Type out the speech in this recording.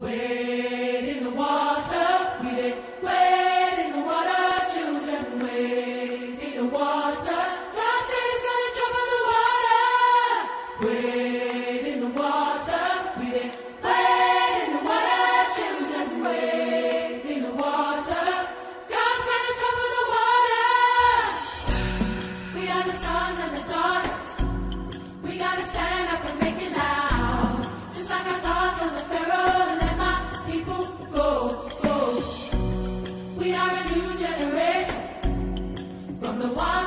Wade the wild.